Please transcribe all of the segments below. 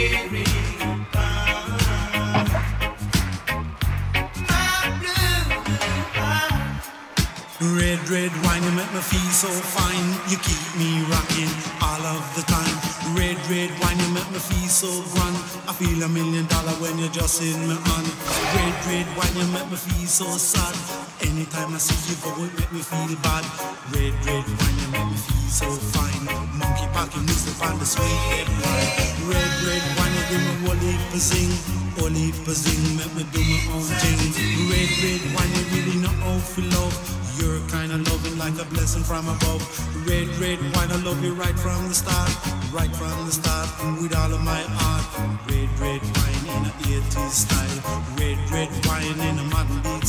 Red, red wine, you make me feel so fine. You keep me rocking all of the time. Red, red wine, you make me feel so grand. I feel a million dollar when you're just in my hand. Red, red wine, you make me feel so sad. Anytime I see you go, it make me feel bad. Red, red wine, you make me feel so fine. Monkey packing music on the give me whole heap of zing. Whole heap make me do my own thing. Red, red wine, you really know how to love. You're kind of loving like a blessing from above. Red, red wine, I love you right from the start. Right from the start, with all of my heart. Red, red wine in a 80s style. Red, red wine in a modern beat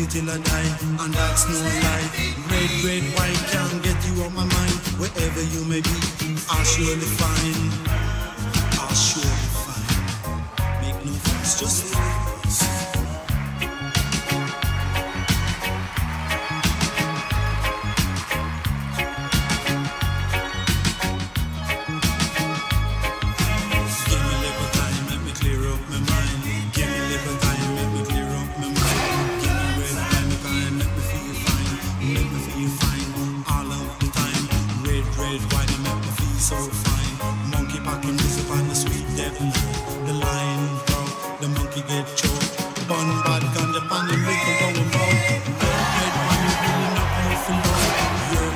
it till I die, and that's no lie. Red, red wine can't get you out my mind, wherever you may be, I'll surely find, so fine. Monkey packing music on the sweet devil. The lion broke, the monkey get choked. Bun bad pan the not know for love. You're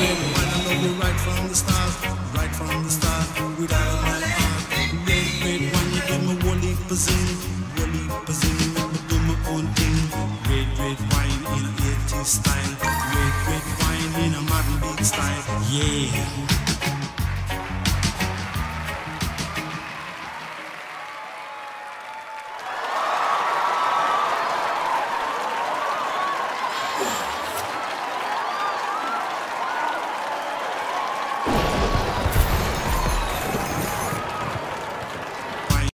wine, I love you right from the start, right from the start, with all my heart. You give me whole heap of make me do my own thing. Red, red wine in a 80s style, yeah.